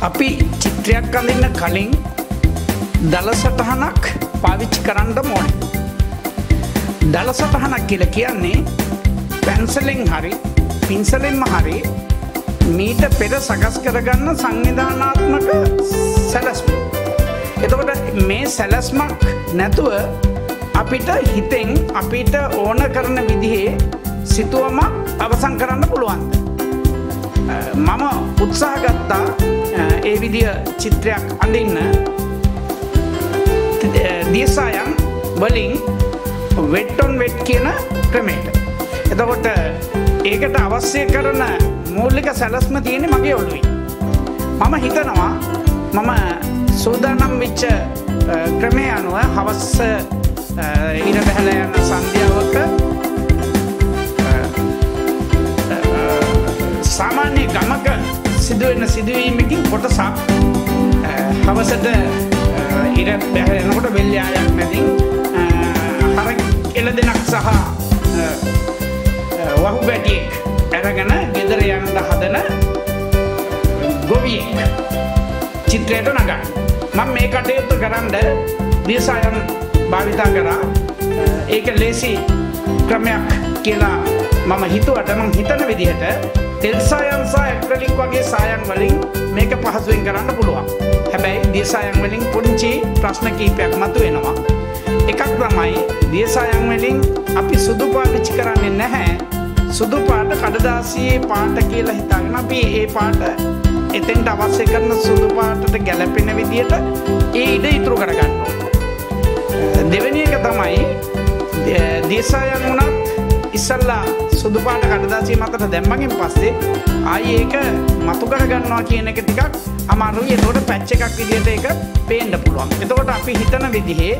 අපි චිත්‍රයක් අඳන්න කලින් දළ සටහනක් පාවිච්චි කරන්න ඕනේ. දළ සටහනක් කියල කියන්නේ පැන්සලෙන් හරි පින්සලෙන්ම හරි මීට පෙර සකස් කරගන්න සංවිධානාත්මක සැලස්ම. එතකොට මේ සැලස්මක් නැතුව අපිට හිතෙන් අපිට ඕන කරන විදිහේ සිතුවම අවසං කරන්න පුළුවන්ද. මම උත්සාහ ගත්තා ඒ විදිය චිත්‍රයක් අඳන්න දියසායන් වලින් වෙට්ටොන් වෙට් කියන ක්‍රමේට. එතකොට ඒකට අවශ්‍ය කරන මූල්ලික සැලස්ම තියෙන මගේ ඔළුවයි. මම හිතනවා මම සූදානම් විච්ච ක්‍රමය අනුව හවස්ස ඉර බැහල යන සන්ධ්‍යාවක සාමාන්‍ය ගමක සිදුවෙන සිදුවීමකින් කොටසක් හවසට ඉර බැහරෙනකොට වෙල්්‍යායක් මැතින් හර එල දෙනක් සහ වහු බැටියෙක් ඇරගෙන ගෙදර යන්නට හදන ගොවියෙක් චිත්‍රයට නගන්න. මං මේ කටයුත්තු කරන්න දියසායන් භාවිතා කරා. ඒක ලේසි ක්‍රමයක් කියලා මම හිතුවට මං හිතන විදිහට තෙල්සායන් සහ ඇක්‍රලික් වගේ සායන් වලින් මේක පහසුවෙන් කරන්න පුළුවන්. හැබැයි දියසායන් වලින් පුංචි ප්‍රශ්න කීපයක් මතු වෙනවා එකක් තමයි දියසායන් වලින් අපි සුදු පාවිච්චි කරන්නේ නැහැ. සුදු පාට කඩදාසියේ පාට කියලා හිතාගෙන අපි ඒ පාට එතෙන්ට අවශ්‍ය කරන සුදු පාටට ගැලපෙන විදියට ඒ ඉඩ ඉතුරු කරගන්න දෙවැනි එක තමයි දියසායන් වුණත් ඉස්සල්ලා සුදුපාට කඩදාසී මතට දැම්මගෙන් පස්සේ ආයි ඒක මතු කරගන්නවා කියන එක ටිකක් අමාරුයි එතකොට පැච් එකක් විදිහට ඒක පේන්න පුළුවන්. එතකොට අපි හිතන විදිහේ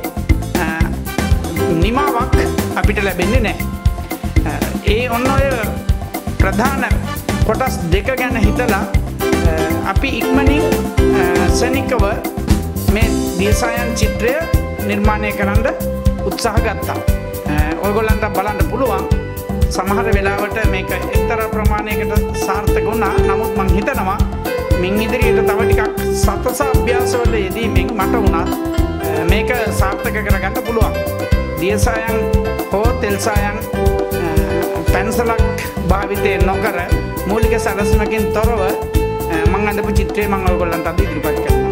නිමාවක් අපිට ලැබෙන්නේ නැහැ. ඒ ඔන්න ඔය ප්‍රධාන කොටස් දෙක ගැන හිතලා අපි ඉක්මනින් සැනිකව මේ දියසායන් චිත්‍රය නිර්මාණය කරන්න උත්සාහ ගත්තා. ඔයගොල්ලන්ට බලන්න පුළුවන් සමහර වෙලාවට මේක එක්තර ප්‍රමාණයකට සාර්ථක වුණා නමුත් මං හිතනවා මින් ඉදිරියට තව ටිකක් සතස අභ්‍යාසවල යෙදීමෙන් මට වුණත් මේක සාර්ථක කරගන්න පුළුවන්. දියසායන් හෝ තෙල්සායන් පැන්සලක් භාවිතය නොකර මූලික සැලස්මකින් තොරව මං අඳපු චිත්‍රය මං ඔයගොල්ලන්ට අද ඉදිරිපත් කරනවා.